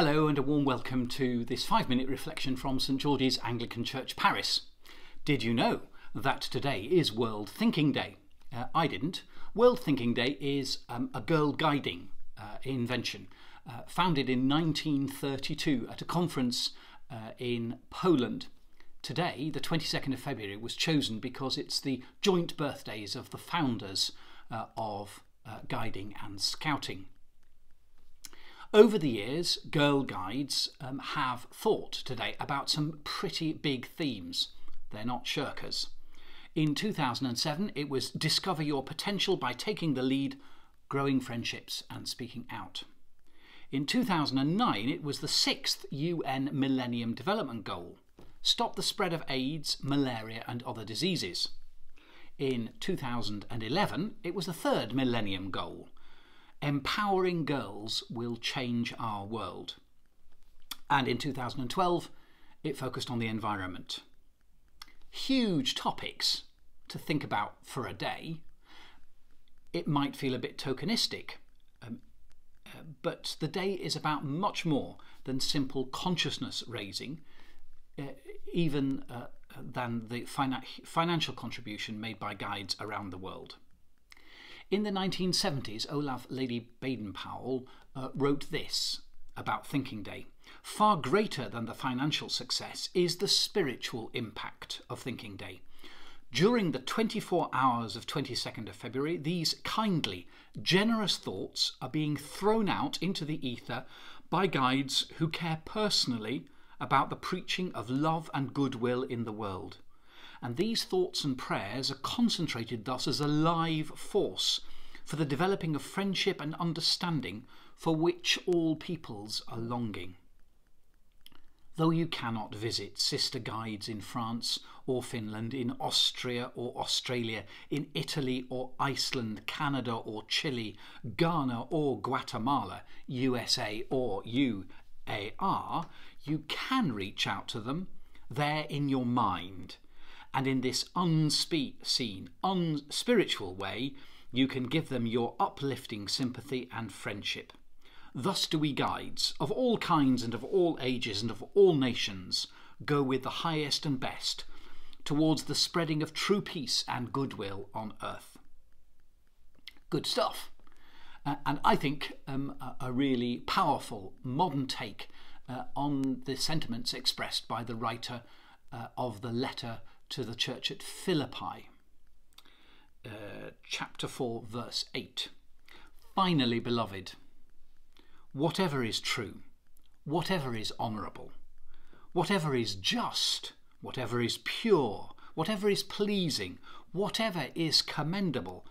Hello, and a warm welcome to this five minute reflection from St George's Anglican Church, Paris. Did you know that today is World Thinking Day? Uh, I didn't. World Thinking Day is um, a girl guiding uh, invention uh, founded in 1932 at a conference uh, in Poland. Today, the 22nd of February, was chosen because it's the joint birthdays of the founders uh, of uh, guiding and scouting. Over the years, Girl Guides um, have thought today about some pretty big themes. They're not shirkers. In 2007, it was Discover Your Potential by Taking the Lead, Growing Friendships and Speaking Out. In 2009, it was the sixth UN Millennium Development Goal Stop the spread of AIDS, malaria, and other diseases. In 2011, it was the third Millennium Goal Empowering Girls Will Change Our World. And in 2012, it focused on the environment. Huge topics to think about for a day. It might feel a bit tokenistic, um, uh, but the day is about much more than simple consciousness raising, uh, even uh, than the fina financial contribution made by guides around the world. In the 1970s, Olave Lady Baden Powell uh, wrote this about Thinking Day. Far greater than the financial success is the spiritual impact of Thinking Day. During the 24 hours of 22nd of February, these kindly, generous thoughts are being thrown out into the ether by guides who care personally about the preaching of love and goodwill in the world and these thoughts and prayers are concentrated thus as a live force for the developing of friendship and understanding for which all peoples are longing. Though you cannot visit sister guides in France or Finland, in Austria or Australia, in Italy or Iceland, Canada or Chile, Ghana or Guatemala, USA or UAR, you can reach out to them there in your mind and in this unseen, unspiritual way, you can give them your uplifting sympathy and friendship. Thus do we guides, of all kinds and of all ages and of all nations, go with the highest and best towards the spreading of true peace and goodwill on earth. Good stuff. Uh, and I think um, a, a, really powerful modern take uh, on the sentiments expressed by the writer uh, of the letter to the church at Philippi, uh, chapter 4, verse 8. Finally, beloved, whatever is true, whatever is honourable, whatever is just, whatever is pure, whatever is pleasing, whatever is commendable,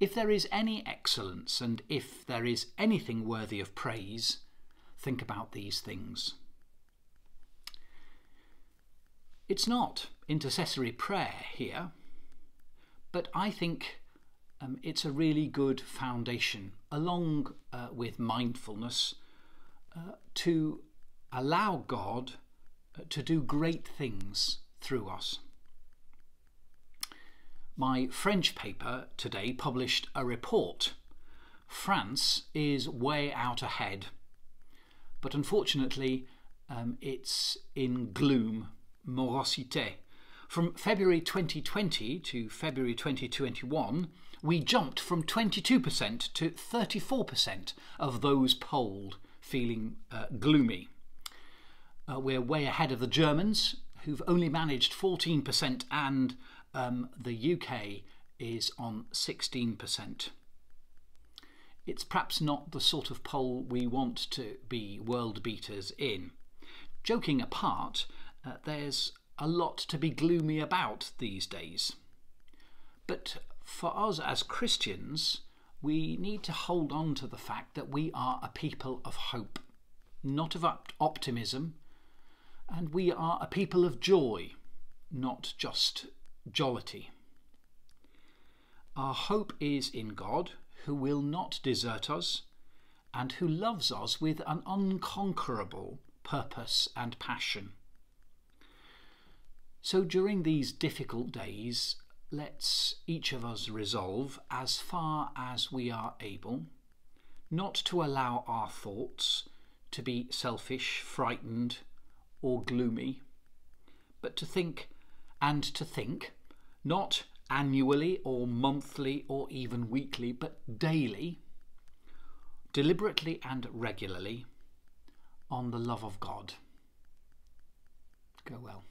if there is any excellence and if there is anything worthy of praise, think about these things. It's not intercessory prayer here, but I think um, it's a really good foundation, along uh, with mindfulness, uh, to allow God uh, to do great things through us. My French paper today published a report. France is way out ahead, but unfortunately, um, it's in gloom morosité. From February 2020 to February 2021, we jumped from 22% to 34% of those polled feeling uh, gloomy. Uh, we're way ahead of the Germans, who've only managed 14%, and um, the UK is on 16%. It's perhaps not the sort of poll we want to be world beaters in. Joking apart, uh, there's a lot to be gloomy about these days. But for us as Christians, we need to hold on to the fact that we are a people of hope, not of optimism, and we are a people of joy, not just jollity. Our hope is in God, who will not desert us and who loves us with an unconquerable purpose and passion. So during these difficult days, let's each of us resolve, as far as we are able, not to allow our thoughts to be selfish, frightened, or gloomy, but to think and to think, not annually or monthly or even weekly, but daily, deliberately and regularly, on the love of God. Go well.